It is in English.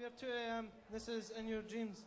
We are 2 a.m. This is In Your Dreams.